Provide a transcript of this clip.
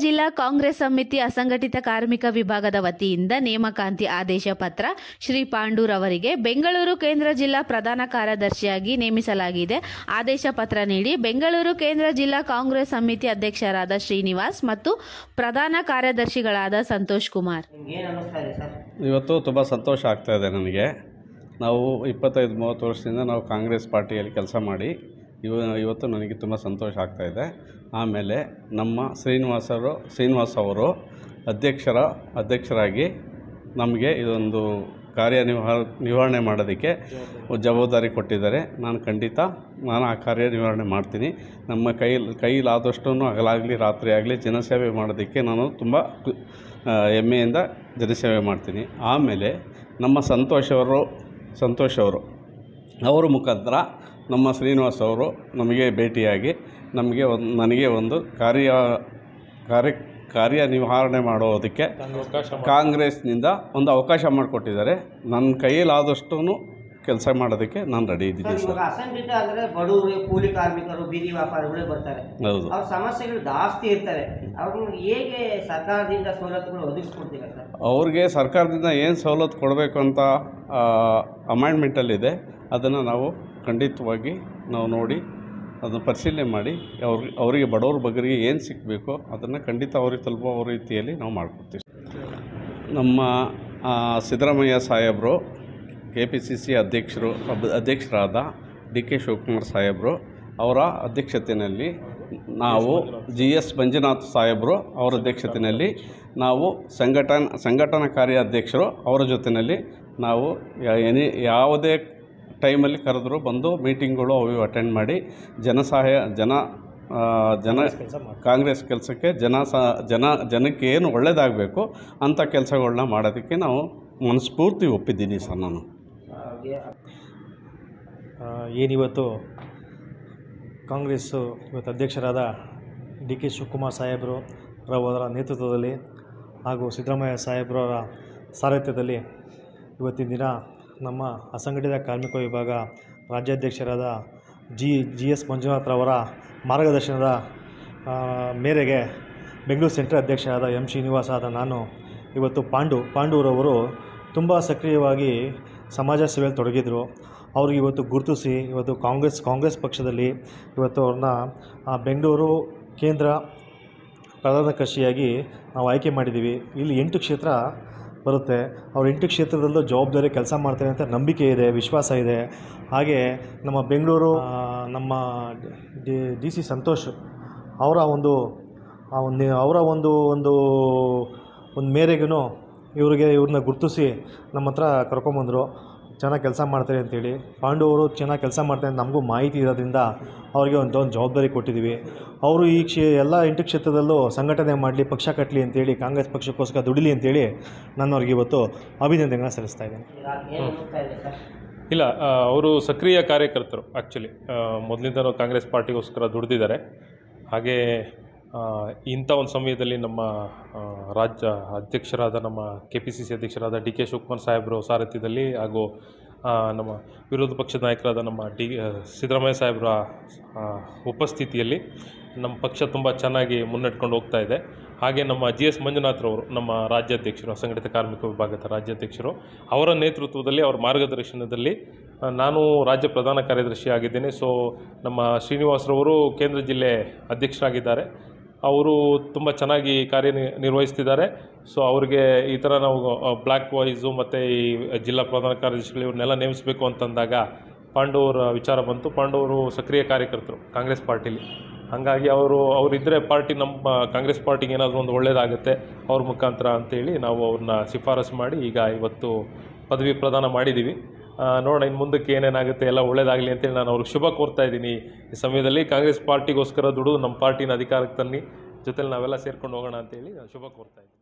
ಜಿಲ್ಲಾ ಕಾಂಗ್ರೆಸ್ ಸಮಿತಿ ಅಸಂಘಟಿತ ಕಾರ್ಮಿಕ ವಿಭಾಗದ ವತಿಯಿಂದ ನೇಮಕಾಂತಿ ಆದೇಶ ಪತ್ರ ಶ್ರೀ ಪಾಂಡೂರ್ ಅವರಿಗೆ ಬೆಂಗಳೂರು ಕೇಂದ್ರ ಜಿಲ್ಲಾ ಪ್ರಧಾನ ಕಾರ್ಯದರ್ಶಿಯಾಗಿ ನೇಮಿಸಲಾಗಿದೆ. ಆದೇಶ ಪತ್ರ ನೀಡಿ ಬೆಂಗಳೂರು ಕೇಂದ್ರ ಜಿಲ್ಲಾ ಕಾಂಗ್ರೆಸ್ ಸಮಿತಿ ಅಧ್ಯಕ್ಷರಾದ ಶ್ರೀನಿವಾಸ್ ಮತ್ತು ಪ್ರಧಾನ ಕಾರ್ಯದರ್ಶಿಗಳಾದ ಸಂತೋಷ್ ಕುಮಾರ್. ನಿಮ್ಗೆ ಏನು ಅನ್ನಿಸ್ತಾ ಸರ್? ಇವತ್ತು ತುಂಬ ಸಂತೋಷ ಆಗ್ತಾ ಇದೆ ನನಗೆ ನಾವು ಇಪ್ಪತ್ತೈದು ಮೂವತ್ತು ವರ್ಷದಿಂದ ನಾವು ಕಾಂಗ್ರೆಸ್ ಪಾರ್ಟಿಯಲ್ಲಿ ಕೆಲಸ ಮಾಡಿ ಇವ, ಇವತ್ತು ನನಗೆ ತುಂಬ ಸಂತೋಷ ಆಗ್ತಾ ಇದೆ. ಆಮೇಲೆ ನಮ್ಮ ಶ್ರೀನಿವಾಸರು, ಶ್ರೀನಿವಾಸ್ ಅವರು ಅಧ್ಯಕ್ಷರ, ಅಧ್ಯಕ್ಷರಾಗಿ ನಮಗೆ ಇದೊಂದು ಕಾರ್ಯನಿರ್ವಹ ನಿರ್ವಹಣೆ ಮಾಡೋದಕ್ಕೆ ಜವಾಬ್ದಾರಿ ಕೊಟ್ಟಿದ್ದಾರೆ. ನಾನು ಖಂಡಿತ, ನಾನು ಆ ಕಾರ್ಯ ನಿರ್ವಹಣೆ ಮಾಡ್ತೀನಿ. ನಮ್ಮ ಕೈಲಿ ಕೈಲಾದಷ್ಟು ಹಗಲಾಗಲಿ ರಾತ್ರಿ ಆಗಲಿ ಜನಸೇವೆ ಮಾಡೋದಕ್ಕೆ ನಾನು ತುಂಬ ಹೆಮ್ಮೆಯಿಂದ ಜನಸೇವೆ ಮಾಡ್ತೀನಿ. ಆಮೇಲೆ ನಮ್ಮ ಸಂತೋಷ್ ಅವರು ಅವರು, ಅವರ ಮುಖಾಂತರ ನಮ್ಮ ಶ್ರೀನಿವಾಸ್ ಅವರು ನಮಗೆ ಭೇಟಿಯಾಗಿ ನಮಗೆ ಒಂದು ನನಗೆ ಒಂದು ಕಾರ್ಯ ಕಾರ್ಯ ಕಾರ್ಯ ನಿವಾರಣೆ ಮಾಡೋದಕ್ಕೆ ಕಾಂಗ್ರೆಸ್ನಿಂದ ಒಂದು ಅವಕಾಶ ಮಾಡಿಕೊಟ್ಟಿದ್ದಾರೆ. ನನ್ನ ಕೈಯಲ್ಲಾದಷ್ಟು ಕೆಲಸ ಮಾಡೋದಕ್ಕೆ ನಾನು ರೆಡಿ ಇದ್ದೀನಿ ಸರ್ ಅಸಂಘಟಿತ ಅಂದರೆ ಬಡವರು ಕೂಲಿ ಕಾರ್ಮಿಕರು ಬೀದಿ ವ್ಯಾಪಾರಿಗಳು ಬರ್ತಾರೆ. ಹೌದು. ಅವ್ರ ಸಮಸ್ಯೆಗಳು ಜಾಸ್ತಿ ಇರ್ತವೆ. ಅವ್ರಿಗೆ ಹೇಗೆ ಸರ್ಕಾರದಿಂದ ಸವಲತ್ತುಗಳು ಒದಗಿಸ್ಕೊಡ್ತೀರಾ ಸರ್? ಅವ್ರಿಗೆ ಸರ್ಕಾರದಿಂದ ಏನು ಸವಲತ್ತು ಕೊಡಬೇಕು ಅಂತ ಅಮೈಂಡ್ಮೆಂಟಲ್ಲಿದೆ ಅದನ್ನು ನಾವು ಖಂಡಿತವಾಗಿ ನಾವು ನೋಡಿ ಅದನ್ನು ಪರಿಶೀಲನೆ ಮಾಡಿ ಅವ್ರಿಗೆ, ಅವರಿಗೆ ಬಡವ್ರ ಬಗ್ಗರಿಗೆ ಏನು ಸಿಕ್ಕಬೇಕೋ ಅದನ್ನು ಖಂಡಿತ ಅವ್ರಿಗೆ ತಲುಪೋ ರೀತಿಯಲ್ಲಿ ನಾವು ಮಾಡ್ಕೊಡ್ತೀವಿ. ನಮ್ಮ ಸಿದ್ದರಾಮಯ್ಯ ಸಾಹೇಬರು ಕೆ ಪಿ ಸಿ ಸಿ ಅಧ್ಯಕ್ಷರು ಅಧ್ಯಕ್ಷರಾದ ಡಿ ಕೆ ಶಿವಕುಮಾರ್ ಸಾಹೇಬರು, ಅವರ ಅಧ್ಯಕ್ಷತೆಯಲ್ಲಿ ನಾವು ಜಿ ಎಸ್ ಮಂಜುನಾಥ್ ಸಾಹೇಬರು ಅವರ ಅಧ್ಯಕ್ಷತೆಯಲ್ಲಿ ನಾವು ಸಂಘಟನ, ಸಂಘಟನಾ ಕಾರ್ಯಾಧ್ಯಕ್ಷರು ಅವರ ಜೊತೆಯಲ್ಲಿ ನಾವು ಎನಿ, ಯಾವುದೇ ಟೈಮಲ್ಲಿ ಕರೆದ್ರು ಬಂದು ಮೀಟಿಂಗ್ಗಳು ಅವು ಅಟೆಂಡ್ ಮಾಡಿ ಜನಸಹಾಯ ಜನ ಜನ ಕಾಂಗ್ರೆಸ್ ಕೆಲಸಕ್ಕೆ ಜನ ಸಹ ಜನ ಜನಕ್ಕೆ ಏನು ಒಳ್ಳೆಯದಾಗಬೇಕು ಅಂಥ ಕೆಲಸಗಳನ್ನ ಮಾಡೋದಕ್ಕೆ ನಾವು ಮನಸ್ಫೂರ್ತಿ ಒಪ್ಪಿದ್ದೀನಿ ಸರ್ ನಾನು. ಏನಿವತ್ತು ಕಾಂಗ್ರೆಸ್ಸು ಇವತ್ತು ಅಧ್ಯಕ್ಷರಾದ ಡಿ ಕೆ ಶಿವಕುಮಾರ್ ಸಾಹೇಬರು ರವರ ನೇತೃತ್ವದಲ್ಲಿ ಹಾಗೂ ಸಿದ್ದರಾಮಯ್ಯ ಸಾಹೇಬ್ರವರ ಸಾರಥ್ಯದಲ್ಲಿ ಇವತ್ತಿನ ದಿನ ನಮ್ಮ ಅಸಂಘಟಿತ ಕಾರ್ಮಿಕ ವಿಭಾಗ ರಾಜ್ಯಾಧ್ಯಕ್ಷರಾದ ಜಿ ಜಿ ಎಸ್ ಮಂಜುನಾಥ್ರವರ ಮಾರ್ಗದರ್ಶನದ ಮೇರೆಗೆ ಬೆಂಗಳೂರು ಸೆಂಟ್ರಲ್ ಅಧ್ಯಕ್ಷರಾದ ಎಂ ಶ್ರೀನಿವಾಸ ಆದ ನಾನು ಇವತ್ತು ಪಾಂಡು, ಪಾಂಡೂರವರು ತುಂಬ ಸಕ್ರಿಯವಾಗಿ ಸಮಾಜ ಸೇವೆಯಲ್ಲಿ ತೊಡಗಿದರು. ಅವ್ರಿಗೆ ಇವತ್ತು ಗುರುತಿಸಿ ಇವತ್ತು ಕಾಂಗ್ರೆಸ್ ಕಾಂಗ್ರೆಸ್ ಪಕ್ಷದಲ್ಲಿ ಇವತ್ತು ಅವ್ರನ್ನ ಬೆಂಗಳೂರು ಕೇಂದ್ರ ಪ್ರಧಾನ ಕಕ್ಷಿಯಾಗಿ ನಾವು ಆಯ್ಕೆ ಮಾಡಿದ್ದೀವಿ. ಇಲ್ಲಿ ಎಂಟು ಕ್ಷೇತ್ರ ಬರುತ್ತೆ. ಅವ್ರು ಎಂಟು ಕ್ಷೇತ್ರದಲ್ಲೂ ಜವಾಬ್ದಾರಿ ಕೆಲಸ ಮಾಡ್ತಾರೆ ಅಂತ ನಂಬಿಕೆ ಇದೆ, ವಿಶ್ವಾಸ ಇದೆ. ಹಾಗೆ ನಮ್ಮ ಬೆಂಗಳೂರು ನಮ್ಮ ಡಿ ಸಿ ಸಂತೋಷ್ ಅವರ ಒಂದು ಒಂದು, ಅವರ ಒಂದು ಒಂದು ಒಂದು ಮೇರೆಗೂ ಇವ್ರಿಗೆ ಇವ್ರನ್ನ ಗುರುತಿಸಿ ನಮ್ಮ ಹತ್ರ ಕರ್ಕೊಂಬಂದರು. ಚೆನ್ನಾಗಿ ಕೆಲಸ ಮಾಡ್ತಾರೆ ಅಂತೇಳಿ. ಪಾಂಡು ಅವರು ಚೆನ್ನಾಗಿ ಕೆಲಸ ಮಾಡ್ತಾರೆ ಅಂತ ನಮಗೂ ಮಾಹಿತಿ ಇರೋದ್ರಿಂದ ಅವರಿಗೆ ಒಂದು ಜವಾಬ್ದಾರಿ ಕೊಟ್ಟಿದ್ದೀವಿ ಅವರು ಈ ಕ್ಷೇ, ಎಲ್ಲ ಎಂಟು ಕ್ಷೇತ್ರದಲ್ಲೂ ಸಂಘಟನೆ ಮಾಡಲಿ, ಪಕ್ಷ ಕಟ್ಟಲಿ ಅಂತೇಳಿ, ಕಾಂಗ್ರೆಸ್ ಪಕ್ಷಕ್ಕೋಸ್ಕರ ದುಡಿಲಿ ಅಂತೇಳಿ ನಾನು ಅವ್ರಿಗೆ ಇವತ್ತು ಅಭಿನಂದನೆಗಳನ್ನ ಸಲ್ಲಿಸ್ತಾ ಇದ್ದೀನಿ. ಇಲ್ಲ ಅವರು ಸಕ್ರಿಯ ಕಾರ್ಯಕರ್ತರು ಆ್ಯಕ್ಚುಲಿ ಮೊದಲಿಂದನೂ ಕಾಂಗ್ರೆಸ್ ಪಾರ್ಟಿಗೋಸ್ಕರ ದುಡಿದಿದ್ದಾರೆ. ಹಾಗೆ ಇಂಥ ಒಂದು ಸಮಯದಲ್ಲಿ ನಮ್ಮ ರಾಜ್ಯ ಅಧ್ಯಕ್ಷರಾದ ನಮ್ಮ ಕೆ ಪಿ ಸಿ ಸಿ ಅಧ್ಯಕ್ಷರಾದ ಡಿ ಕೆ ಶಿವಕುಮಾರ್ ಸಾಹೇಬರು ಸಾರಥ್ಯದಲ್ಲಿ ಹಾಗೂ ನಮ್ಮ ವಿರೋಧ ಪಕ್ಷದ ನಾಯಕರಾದ ನಮ್ಮ ಡಿ ಸಿದ್ದರಾಮಯ್ಯ ಸಾಹೇಬರ ಉಪಸ್ಥಿತಿಯಲ್ಲಿ ನಮ್ಮ ಪಕ್ಷ ತುಂಬ ಚೆನ್ನಾಗಿ ಮುನ್ನಡೆಕೊಂಡು ಹೋಗ್ತಾ ಇದೆ. ಹಾಗೆ ನಮ್ಮ ಜಿ ಎಸ್ ಮಂಜುನಾಥ್ರವರು ನಮ್ಮ ರಾಜ್ಯಾಧ್ಯಕ್ಷರು ಅಸಂಘಟಿತ ಕಾರ್ಮಿಕ ವಿಭಾಗದ ರಾಜ್ಯಾಧ್ಯಕ್ಷರು ಅವರ ನೇತೃತ್ವದಲ್ಲಿ ಅವರ ಮಾರ್ಗದರ್ಶನದಲ್ಲಿ ನಾನು ರಾಜ್ಯ ಪ್ರಧಾನ ಕಾರ್ಯದರ್ಶಿ ಆಗಿದ್ದೇನೆ. ಸೊ ನಮ್ಮ ಶ್ರೀನಿವಾಸರವರು ಕೇಂದ್ರ ಜಿಲ್ಲೆ ಅಧ್ಯಕ್ಷರಾಗಿದ್ದಾರೆ. ಅವರು ತುಂಬ ಚೆನ್ನಾಗಿ ಕಾರ್ಯ ನಿರ್ವಹಿಸ್ತಿದ್ದಾರೆ ಸೊ ಅವರಿಗೆ ಈ ಥರ ನಾವು ಬ್ಲ್ಯಾಕ್ ವೈಸು ಮತ್ತು ಈ ಜಿಲ್ಲಾ ಪ್ರಧಾನ ಕಾರ್ಯದರ್ಶಿಗಳು ಇವ್ರನ್ನೆಲ್ಲ ನೇಮಿಸಬೇಕು ಅಂತಂದಾಗ ಪಾಂಡವರ ವಿಚಾರ ಬಂತು. ಪಾಂಡವರು ಸಕ್ರಿಯ ಕಾರ್ಯಕರ್ತರು ಕಾಂಗ್ರೆಸ್ ಪಾರ್ಟಿಲಿ. ಹಾಗಾಗಿ ಅವರು ಅವರಿದ್ದರೆ ಪಾರ್ಟಿ ನಮ್ಮ ಕಾಂಗ್ರೆಸ್ ಪಾರ್ಟಿಗೆ ಏನಾದರೂ ಒಂದು ಒಳ್ಳೆಯದಾಗುತ್ತೆ ಅವ್ರ ಮುಖಾಂತರ ಅಂತೇಳಿ ನಾವು ಅವ್ರನ್ನ ಶಿಫಾರಸು ಮಾಡಿ ಈಗ ಇವತ್ತು ಪದವಿ ಪ್ರದಾನ ಮಾಡಿದ್ದೀವಿ ನೋಡೋಣ ಇನ್ನು ಮುಂದಕ್ಕೆ ಏನೇನಾಗುತ್ತೆ, ಎಲ್ಲ ಒಳ್ಳೇದಾಗಲಿ ಅಂತೇಳಿ ನಾನು ಅವ್ರಿಗೆ ಶುಭ ಕೋರ್ತಾ ಇದ್ದೀನಿ. ಈ ಸಮಯದಲ್ಲಿ ಕಾಂಗ್ರೆಸ್ ಪಾರ್ಟಿಗೋಸ್ಕರ ದುಡಿದು ನಮ್ಮ ಪಾರ್ಟಿನ ಅಧಿಕಾರಕ್ಕೆ ತನ್ನಿ, ಜೊತೆಲಿ ನಾವೆಲ್ಲ ಸೇರ್ಕೊಂಡು ಹೋಗೋಣ ಅಂತೇಳಿ ನಾನು ಶುಭ ಕೋರ್ತಾ ಇದ್ದೀನಿ.